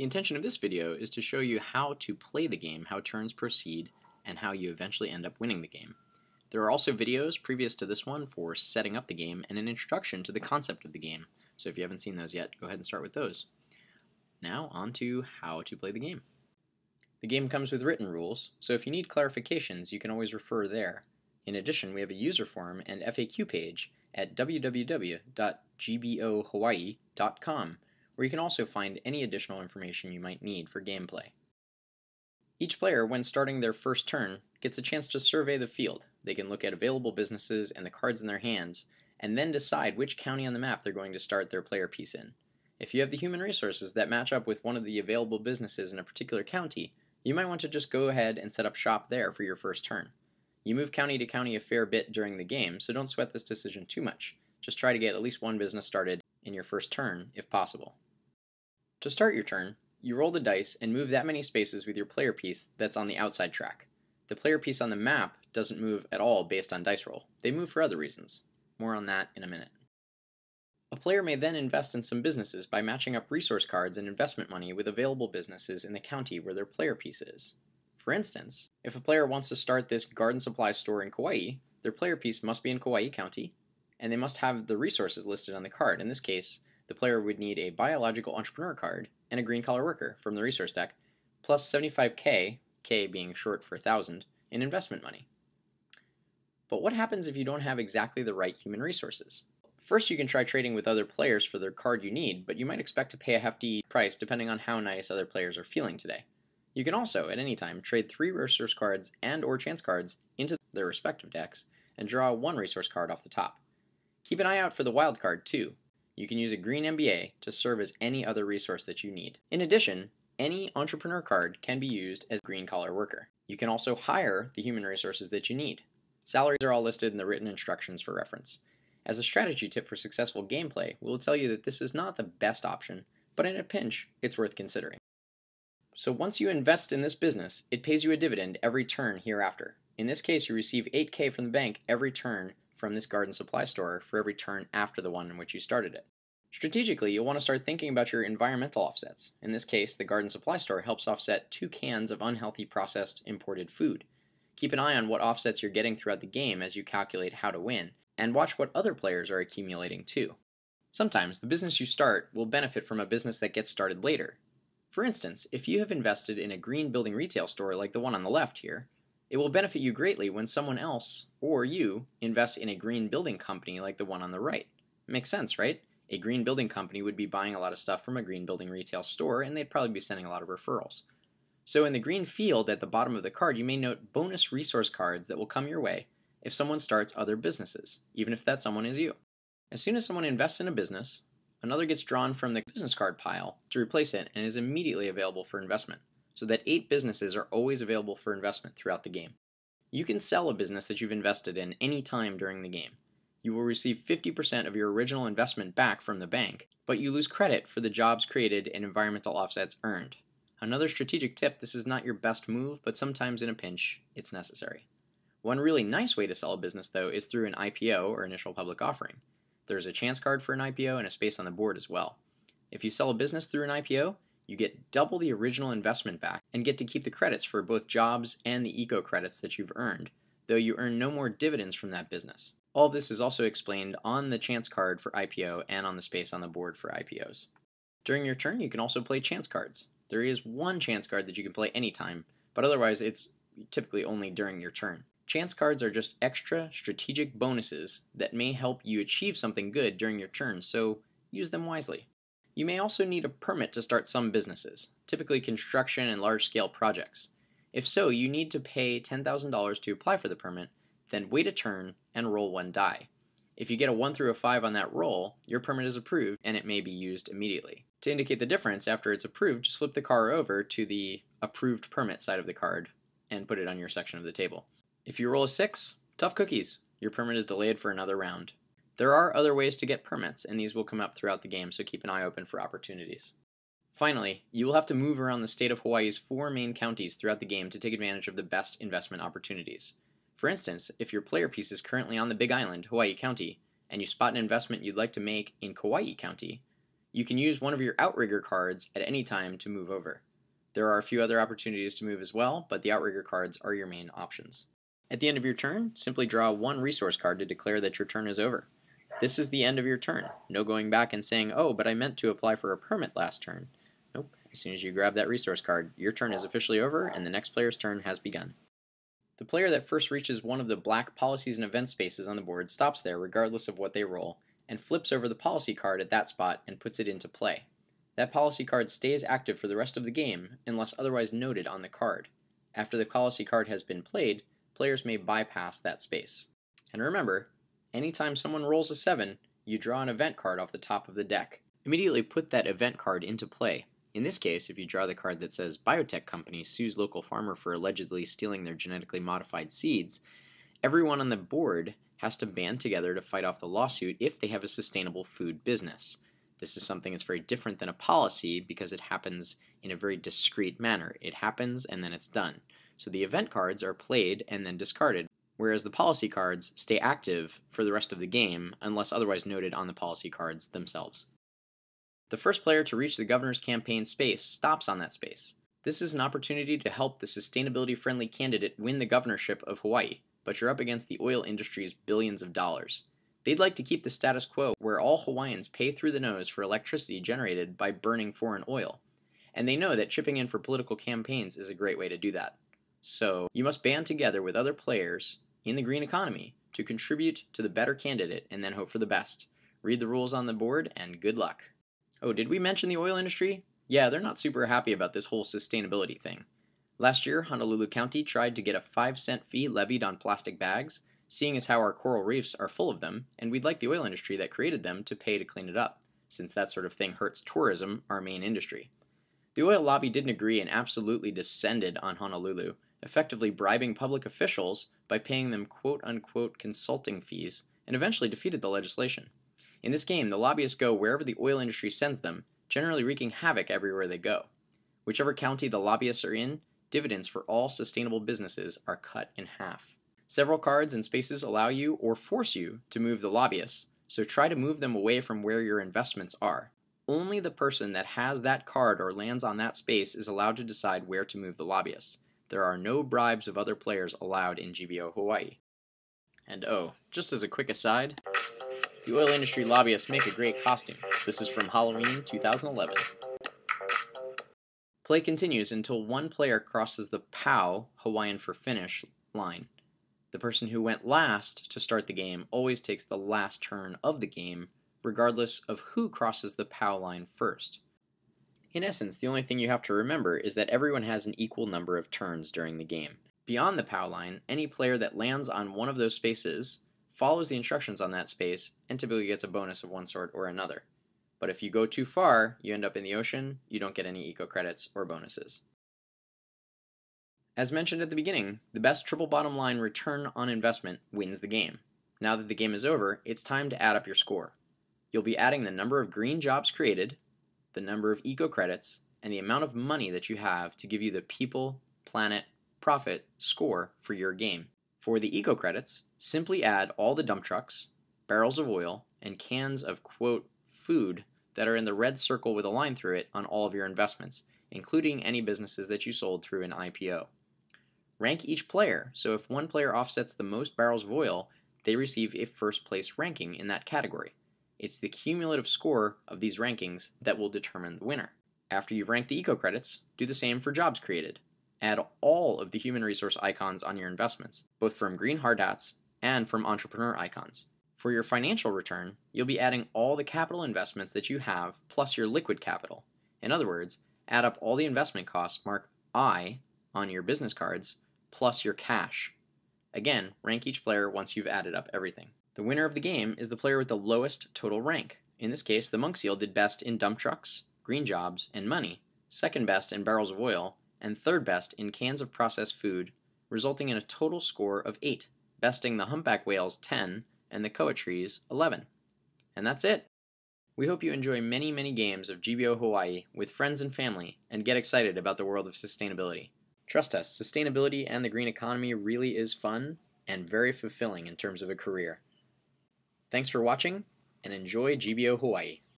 The intention of this video is to show you how to play the game, how turns proceed, and how you eventually end up winning the game. There are also videos previous to this one for setting up the game and an introduction to the concept of the game, so if you haven't seen those yet, go ahead and start with those. Now, on to how to play the game. The game comes with written rules, so if you need clarifications, you can always refer there. In addition, we have a user forum and FAQ page at www.gbohawaii.com, where you can also find any additional information you might need for gameplay. Each player, when starting their first turn, gets a chance to survey the field. They can look at available businesses and the cards in their hands, and then decide which county on the map they're going to start their player piece in. If you have the human resources that match up with one of the available businesses in a particular county, you might want to just go ahead and set up shop there for your first turn. You move county to county a fair bit during the game, so don't sweat this decision too much. Just try to get at least one business started in your first turn, if possible. To start your turn, you roll the dice and move that many spaces with your player piece that's on the outside track. The player piece on the map doesn't move at all based on dice roll. They move for other reasons. More on that in a minute. A player may then invest in some businesses by matching up resource cards and investment money with available businesses in the county where their player piece is. For instance, if a player wants to start this garden supply store in Kauai, their player piece must be in Kauai County, and they must have the resources listed on the card. In this case, the player would need a biological entrepreneur card and a green collar worker from the resource deck, plus 75k, k being short for 1000, in investment money. But what happens if you don't have exactly the right human resources? First, you can try trading with other players for the card you need, but you might expect to pay a hefty price depending on how nice other players are feeling today. You can also, at any time, trade three resource cards and or chance cards into their respective decks and draw one resource card off the top. Keep an eye out for the wild card, too. You can use a green MBA to serve as any other resource that you need. In addition, any entrepreneur card can be used as green collar worker. You can also hire the human resources that you need. Salaries are all listed in the written instructions for reference. As a strategy tip for successful gameplay, we will tell you that this is not the best option, but in a pinch, it's worth considering. So once you invest in this business, it pays you a dividend every turn hereafter. In this case, you receive 8k from the bank every turn from this garden supply store for every turn after the one in which you started it. Strategically, you'll want to start thinking about your environmental offsets. In this case, the garden supply store helps offset two cans of unhealthy processed imported food. Keep an eye on what offsets you're getting throughout the game as you calculate how to win, and watch what other players are accumulating too. Sometimes the business you start will benefit from a business that gets started later. For instance, if you have invested in a green building retail store like the one on the left here, it will benefit you greatly when someone else, or you, invests in a green building company like the one on the right. Makes sense, right? A green building company would be buying a lot of stuff from a green building retail store, and they'd probably be sending a lot of referrals. So in the green field at the bottom of the card, you may note bonus resource cards that will come your way if someone starts other businesses, even if that someone is you. As soon as someone invests in a business, another gets drawn from the business card pile to replace it and is immediately available for investment, so that eight businesses are always available for investment throughout the game. You can sell a business that you've invested in any time during the game. You will receive 50% of your original investment back from the bank, but you lose credit for the jobs created and environmental offsets earned. Another strategic tip this is not your best move, but sometimes in a pinch, it's necessary. One really nice way to sell a business, though, is through an IPO or initial public offering. There's a chance card for an IPO and a space on the board as well. If you sell a business through an IPO, you get double the original investment back and get to keep the credits for both jobs and the eco credits that you've earned, though you earn no more dividends from that business. All this is also explained on the chance card for IPO and on the space on the board for IPOs. During your turn, you can also play chance cards. There is one chance card that you can play anytime, but otherwise it's typically only during your turn. Chance cards are just extra strategic bonuses that may help you achieve something good during your turn, so use them wisely. You may also need a permit to start some businesses, typically construction and large scale projects. If so, you need to pay $10,000 to apply for the permit, then wait a turn and roll one die. If you get a 1 through a 5 on that roll, your permit is approved and it may be used immediately. To indicate the difference after it's approved, just flip the car over to the approved permit side of the card and put it on your section of the table. If you roll a 6, tough cookies. Your permit is delayed for another round. There are other ways to get permits, and these will come up throughout the game, so keep an eye open for opportunities. Finally, you will have to move around the state of Hawaii's four main counties throughout the game to take advantage of the best investment opportunities. For instance, if your player piece is currently on the Big Island, Hawaii County, and you spot an investment you'd like to make in Kauai County, You can use one of your Outrigger cards at any time to move over. There are a few other opportunities to move as well, but the Outrigger cards are your main options. At the end of your turn, simply draw one resource card to declare that your turn is over. This is the end of your turn. No going back and saying, oh, but I meant to apply for a permit last turn. Nope. As soon as you grab that resource card, your turn is officially over and the next player's turn has begun. The player that first reaches one of the black policies and event spaces on the board stops there regardless of what they roll, and flips over the policy card at that spot and puts it into play. That policy card stays active for the rest of the game unless otherwise noted on the card. After the policy card has been played, players may bypass that space. And remember, anytime someone rolls a 7, you draw an event card off the top of the deck. Immediately put that event card into play. In this case, if you draw the card that says Biotech Company sues local farmer for allegedly stealing their genetically modified seeds, everyone on the board has to band together to fight off the lawsuit if they have a sustainable food business. This is something that's very different than a policy because it happens in a very discrete manner. It happens and then it's done. So the event cards are played and then discarded, whereas the policy cards stay active for the rest of the game unless otherwise noted on the policy cards themselves. The first player to reach the governor's campaign space stops on that space. This is an opportunity to help the sustainability friendly candidate win the governorship of Hawaii, but you're up against the oil industry's billions of dollars. They'd like to keep the status quo where all Hawaiians pay through the nose for electricity generated by burning foreign oil, and they know that chipping in for political campaigns is a great way to do that. So you must band together with other players in the green economy to contribute to the better candidate and then hope for the best. Read the rules on the board and good luck. Oh, did we mention the oil industry? Yeah, they're not super happy about this whole sustainability thing. Last year, Honolulu County tried to get a 5 cent fee levied on plastic bags, seeing as how our coral reefs are full of them, and we'd like the oil industry that created them to pay to clean it up, since that sort of thing hurts tourism, our main industry. The oil lobby didn't agree and absolutely descended on Honolulu, effectively bribing public officials by paying them quote unquote consulting fees, and eventually defeated the legislation. In this game, the lobbyists go wherever the oil industry sends them, generally wreaking havoc everywhere they go. Whichever county the lobbyists are in, dividends for all sustainable businesses are cut in half. Several cards and spaces allow you or force you to move the lobbyists, so try to move them away from where your investments are. Only the person that has that card or lands on that space is allowed to decide where to move the lobbyists. There are no bribes of other players allowed in GBO Hawaii. And oh, just as a quick aside, the oil industry lobbyists make a great costume. This is from Halloween 2011. Play continues until one player crosses the pau, Hawaiian for finish, line. The person who went last to start the game always takes the last turn of the game, regardless of who crosses the pau line first. In essence, the only thing you have to remember is that everyone has an equal number of turns during the game. Beyond the pau line, any player that lands on one of those spaces follows the instructions on that space and typically gets a bonus of one sort or another. But if you go too far, you end up in the ocean, you don't get any eco credits or bonuses. As mentioned at the beginning, the best triple bottom line return on investment wins the game. Now that the game is over, it's time to add up your score. You'll be adding the number of green jobs created, the number of eco credits, and the amount of money that you have to give you the people, planet, profit score for your game. For the eco credits, simply add all the dump trucks, barrels of oil, and cans of quote food that are in the red circle with a line through it on all of your investments, including any businesses that you sold through an IPO. Rank each player, so if one player offsets the most barrels of oil, they receive a first place ranking in that category. It's the cumulative score of these rankings that will determine the winner. After you've ranked the eco credits, do the same for jobs created. Add all of the human resource icons on your investments, both from green hard hats and from entrepreneur icons. For your financial return, you'll be adding all the capital investments that you have plus your liquid capital. In other words, add up all the investment costs, mark I on your business cards, plus your cash. Again, rank each player once you've added up everything. The winner of the game is the player with the lowest total rank. In this case, the Monk Seal did best in dump trucks, green jobs, and money, second best in barrels of oil, and third best in cans of processed food, resulting in a total score of 8, besting the humpback whales 10 and the koa trees 11. And that's it. We hope you enjoy many, many games of GBO Hawaii with friends and family and get excited about the world of sustainability. Trust us, sustainability and the green economy really is fun and very fulfilling in terms of a career. Thanks for watching, and enjoy GBO Hawaii.